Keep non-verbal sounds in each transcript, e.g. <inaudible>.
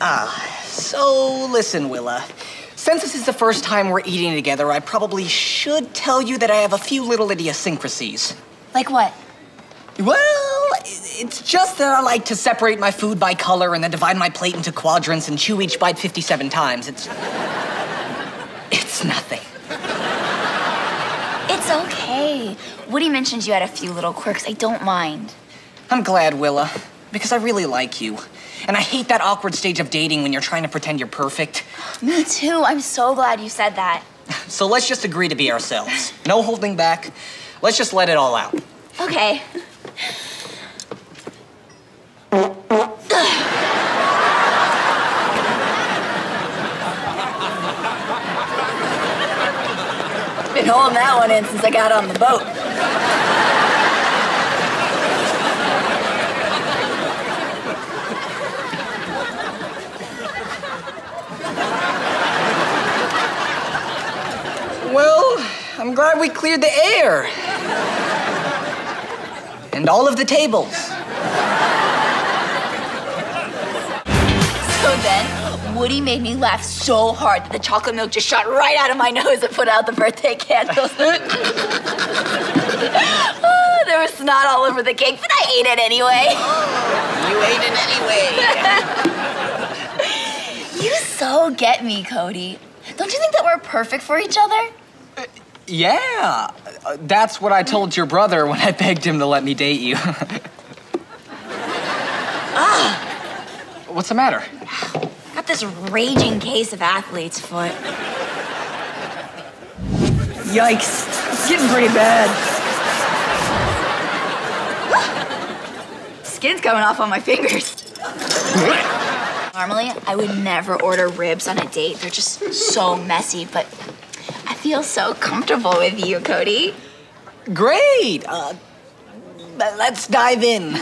Ah, so, listen, Willa. Since this is the first time we're eating together, I probably should tell you that I have a few little idiosyncrasies. Like what? Well, it's just that I like to separate my food by color and then divide my plate into quadrants and chew each bite 57 times. It's. It's nothing. It's okay. Woody mentioned you had a few little quirks. I don't mind. I'm glad, Willa, because I really like you. And I hate that awkward stage of dating when you're trying to pretend you're perfect. Me too. I'm so glad you said that. <laughs> So let's just agree to be ourselves. No holding back. Let's just let it all out. Okay. Been holding that one in since I got on the boat. Well, I'm glad we cleared the air. And all of the tables. So then, Woody made me laugh so hard that the chocolate milk just shot right out of my <laughs> nose and put out the birthday candles. Oh, <laughs> there was snot all over the cake, but I ate it anyway. You ate it anyway. <laughs> You so get me, Cody. Don't you think that we're perfect for each other? Uh, Yeah. That's what I told your brother when I begged him to let me date you. <laughs> Ah. What's the matter? Got this raging case of athlete's foot. Yikes. It's getting pretty bad. Skin's coming off on my fingers. Normally, I would never order ribs on a date. They're just so messy, but I feel so comfortable with you, Cody. Great. Uh, let's dive in.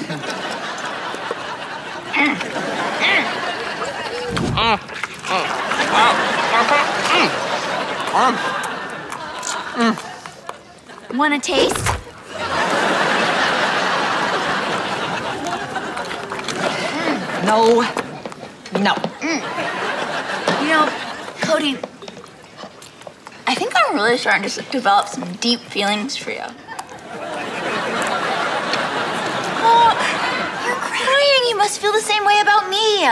Want a taste? No. No. You know, Cody, I'm really starting to develop some deep feelings for you. Oh, you're crying. You must feel the same way about me.